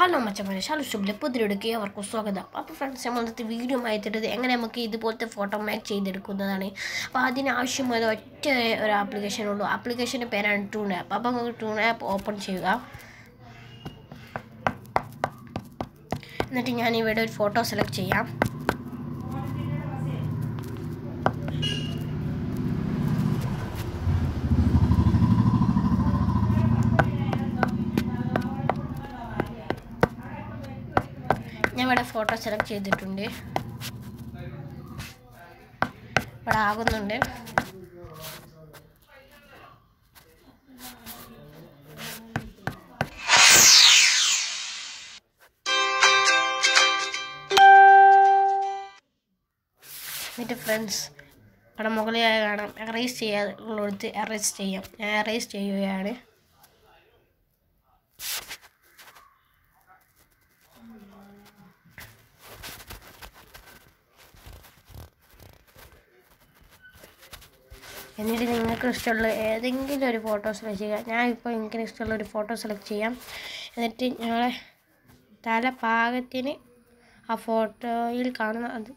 Hello മച്ചന്മാരെ. ഷാലുഷുബിലെ പുതിരെടുക്കുക അവർക്ക് സ്വാഗതം. അപ്പോൾ ഫ്രണ്ട്സ് നമ്മൾ ഇന്നത്തെ വീഡിയോ ആയിട്ടിട്ടത് എങ്ങനെ നമുക്ക് ഇതുപോലത്തെ ഫോട്ടോ മാച്ച് ചെയ്തെടുക്കുന്നതാണ്. അപ്പോൾ അതിനാവശ്യമായ ഒറ്റ ഒരു ആപ്ലിക്കേഷൻ ഉള്ളൂ. ആപ്ലിക്കേഷന്റെ പേരാണ് ടൂൺ ആപ്പ് അപ്പോൾ നമുക്ക് ടൂൺ ആപ്പ് ഓപ്പൺ ചെയ്യുക. എന്നിട്ട് ഞാൻ ഇവിടെ ഒരു ഫോട്ടോ സെലക്ട് ചെയ്യാം. ഞാൻ ഇവിടെ ഫോട്ടോ സെലക്ട് ചെയ്തിട്ടുണ്ട്. ഇവിടെ ആകുന്നുണ്ട്. എന്നിട്ട് ഫ്രണ്ട്സ് ഇവിടെ മുകളിലായി കാണാം. എറേസ് ചെയ്യാൻ കൊടുത്ത് എറേസ് ചെയ്യാം. ഞാൻ എറേസ് ചെയ്യുകയാണ്. എന്നിട്ട് നിങ്ങൾക്ക് ഇഷ്ടമുള്ള ഏതെങ്കിലും ഒരു ഫോട്ടോ സെലക്ട് ചെയ്യുക. ഞാൻ ഇപ്പോൾ എനിക്ക് ഇഷ്ടമുള്ള ഒരു ഫോട്ടോ സെലക്ട് ചെയ്യാം. എന്നിട്ട് ഞങ്ങളെ തല പാകത്തിന് ആ ഫോട്ടോയിൽ കാണുന്ന അത്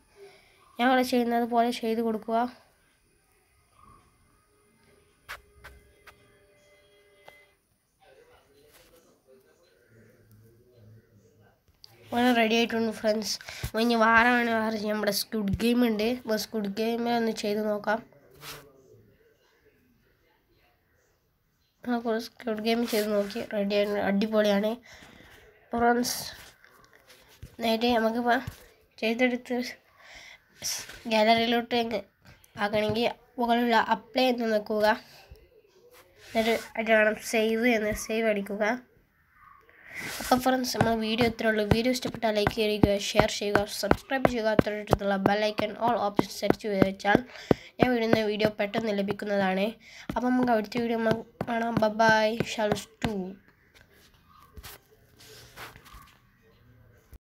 ഞങ്ങൾ ചെയ്യുന്നത് പോലെ ചെയ്ത് കൊടുക്കുക. വളരെ റെഡി ആയിട്ടുണ്ട് ഫ്രണ്ട്സ് ഇനി വാറാണ് വേറെ ചെയ്യാം. നമ്മുടെ സ്കുഡ് ഗെയിം ഉണ്ട്. അപ്പോൾ സ്കുഡ് ഗെയിമിൽ ഒന്ന് ചെയ്ത് നോക്കാം. കുറച്ച് സ്ക്യൂഡ് ഗെയിം ചെയ്ത് നോക്കി. റെഡിയാണ് അടിപൊളിയാണ്. ഫ്രണ്ട്സ് നേരെ നമുക്കിപ്പോൾ ചെയ്തെടുത്ത് ഗാലറിയിലോട്ട് ആക്കണമെങ്കിൽ മുകളിലുള്ള അപ്ലൈ എന്ന് നോക്കുക എന്നിട്ട് അടിയാണ് സേവ് എന്ന് സേവ് അടിക്കുക. അപ്പോൾ ഫ്രണ്ട്സ് നമ്മൾ വീഡിയോ ഇത്രയുള്ളൂ വീഡിയോ ഇഷ്ടപ്പെട്ടാൽ ലൈക്ക് ചെയ്യുക ഷെയർ ചെയ്യുക സബ്സ്ക്രൈബ് ചെയ്യുക. അത്രയിട്ടുള്ള bell icon all option set ചെയ്ത് വെച്ചാൽ ഞാൻ വിടുന്ന വീഡിയോ പെട്ടെന്ന് ലഭിക്കുന്നതാണ്. അപ്പം നമുക്ക് അടുത്ത വീഡിയോ കാണാം. By ഷാൽസ് to